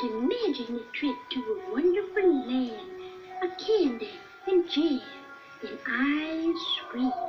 Just imagine a trip to a wonderful land of candy and jam and ice cream.